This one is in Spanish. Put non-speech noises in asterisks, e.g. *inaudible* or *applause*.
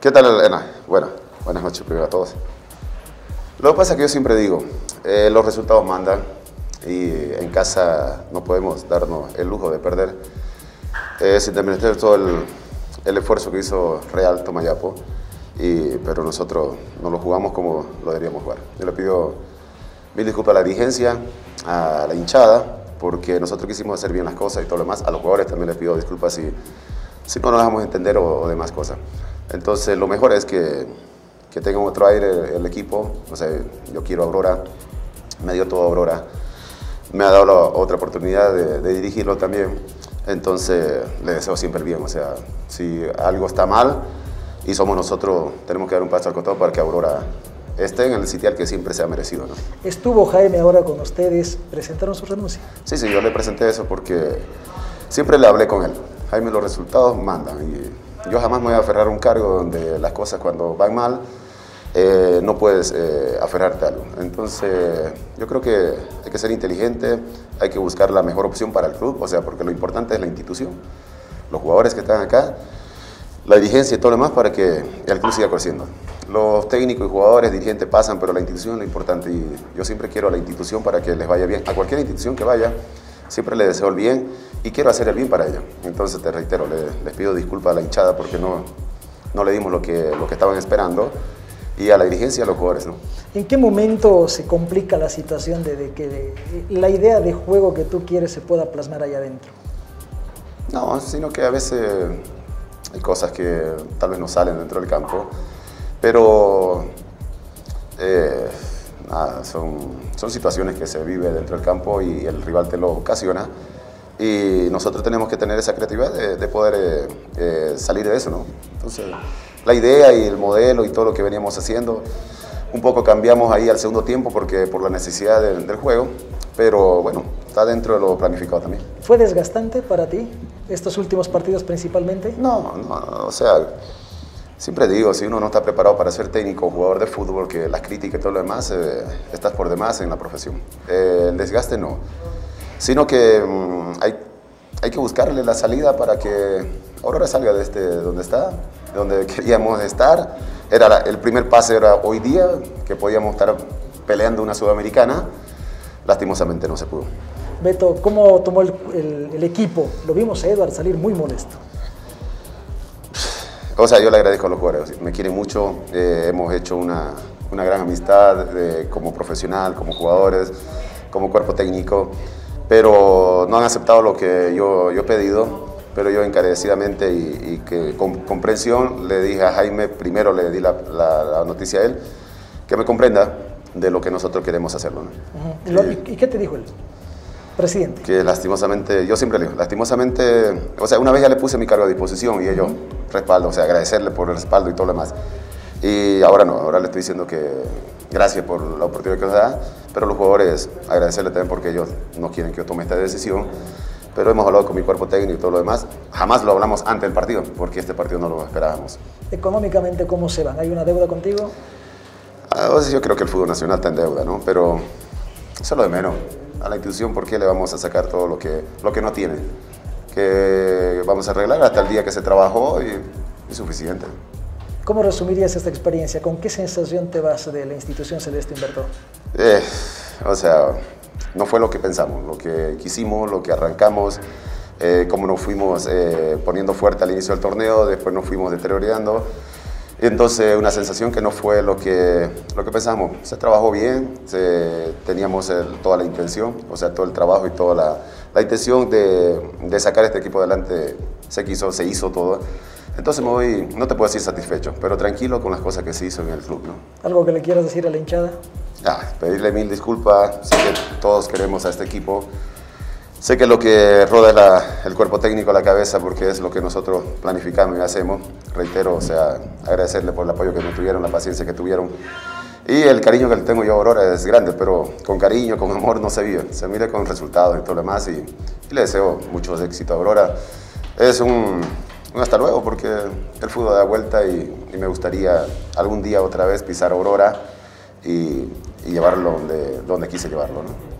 ¿Qué tal, Elena? Bueno, buenas noches primero a todos. Lo que pasa es que yo siempre digo, eh, los resultados mandan y en casa no podemos darnos el lujo de perder eh, sin desmerecer todo el, el, esfuerzo que hizo Real Tomayapo, y, pero nosotros no lo jugamos como lo deberíamos jugar. Yo le pido mil disculpas a la dirigencia, a la hinchada, porque nosotros quisimos hacer bien las cosas y todo lo demás. A los jugadores también les pido disculpas si, si no nos dejamos entender o, o demás cosas. Entonces lo mejor es que, que tenga otro aire el equipo. O sea, yo quiero Aurora, me dio todo Aurora. Me ha dado la, otra oportunidad de, de, dirigirlo también. Entonces le deseo siempre bien. O sea, si algo está mal y somos nosotros, tenemos que dar un paso al costado para que Aurora esté en el sitial que siempre se ha merecido. ¿no? ¿Estuvo Jaime ahora con ustedes? ¿Presentaron su renuncia? Sí, sí, yo le presenté eso porque siempre le hablé con él. Jaime, los resultados mandan. Y yo jamás me voy a aferrar a un cargo donde las cosas cuando van mal eh, no puedes eh, aferrarte a algo. Entonces, yo creo que hay que ser inteligente, hay que buscar la mejor opción para el club, o sea, porque lo importante es la institución, los jugadores que están acá, la dirigencia y todo lo demás para que el club siga creciendo. Los técnicos y jugadores, dirigentes pasan, pero la institución es lo importante y yo siempre quiero a la institución para que les vaya bien. A cualquier institución que vaya, siempre le deseo el bien y quiero hacer el bien para ella. Entonces, te reitero, les, les pido disculpas a la hinchada porque no, no le dimos lo que, lo que estaban esperando y a la dirigencia y a los jugadores. ¿no? ¿En qué momento se complica la situación de, de que de, la idea de juego que tú quieres se pueda plasmar allá adentro? No, sino que a veces hay cosas que tal vez no salen dentro del campo, pero eh, nada, son, son situaciones que se vive dentro del campo y el rival te lo ocasiona y nosotros tenemos que tener esa creatividad de, de poder eh, eh, salir de eso, ¿no? Entonces, la idea y el modelo y todo lo que veníamos haciendo, un poco cambiamos ahí al segundo tiempo porque por la necesidad de, del juego, pero bueno, está dentro de lo planificado también. ¿Fue desgastante para ti estos últimos partidos principalmente? No, no, o sea, siempre digo, si uno no está preparado para ser técnico jugador de fútbol, que las críticas y todo lo demás, eh, estás por demás en la profesión. Eh, el desgaste no, sino que mmm, hay, que buscarle la salida para que Aurora salga de este, donde está, donde *laughs* queríamos estar. Era el primer pase era hoy día, que podíamos estar peleando una sudamericana. Lastimosamente no se pudo. Beto, ¿cómo tomó el equipo? Lo vimos a Edward salir muy molesto. O sea, yo le agradezco a los jugadores, me quieren mucho, eh, hemos hecho una, una gran amistad eh, como profesional, como jugadores, como cuerpo técnico, pero no han aceptado lo que yo, yo he pedido, pero yo encarecidamente y, y, que con comprensión le dije a Jaime, primero le di la, la, la, noticia a él, que me comprenda de lo que nosotros queremos hacerlo. ¿no? Uh -huh. ¿Y, ¿Y qué te dijo él? Presidente. Que lastimosamente, yo siempre le digo, lastimosamente, o sea, una vez ya le puse mi cargo a disposición y ellos respaldo, o sea, agradecerle por el respaldo y todo lo demás. Y ahora no, ahora le estoy diciendo que gracias por la oportunidad que nos da, pero los jugadores agradecerle también porque ellos no quieren que yo tome esta decisión. Pero hemos hablado con mi cuerpo técnico y todo lo demás. Jamás lo hablamos antes del partido, porque este partido no lo esperábamos. Económicamente, ¿cómo se van? ¿Hay una deuda contigo? Ah, yo creo que el fútbol nacional está en deuda, ¿no? Pero eso es lo de menos a la institución por qué le vamos a sacar todo lo que, lo que no tiene. Que vamos a arreglar hasta el día que se trabajó y es suficiente. ¿Cómo resumirías esta experiencia? ¿Con qué sensación te vas de la institución Celeste Invertor? Eh, o sea, no fue lo que pensamos, lo que quisimos, lo que arrancamos, eh, como nos fuimos eh, poniendo fuerte al inicio del torneo, después nos fuimos deteriorando. Entonces, una sensación que no fue lo que, lo que pensamos. Se trabajó bien, se, teníamos el, toda la intención, o sea, todo el trabajo y toda la, la intención de, de, sacar este equipo adelante se quiso, se hizo todo. Entonces me voy, no te puedo decir satisfecho, pero tranquilo con las cosas que se hizo en el club. ¿no? ¿Algo que le quieras decir a la hinchada? Ah, pedirle mil disculpas, sé que todos queremos a este equipo. Sé que lo que roda la, el cuerpo técnico, la cabeza, porque es lo que nosotros planificamos y hacemos. Reitero, o sea, agradecerle por el apoyo que me tuvieron, la paciencia que tuvieron. Y el cariño que le tengo yo a Aurora es grande, pero con cariño, con amor no se vive. Se mide con resultados y todo lo demás. Y, y le deseo mucho éxito a Aurora. Es un, un, hasta luego, porque el fútbol da vuelta y, y, me gustaría algún día otra vez pisar Aurora y, y llevarlo donde, donde quise llevarlo. ¿no?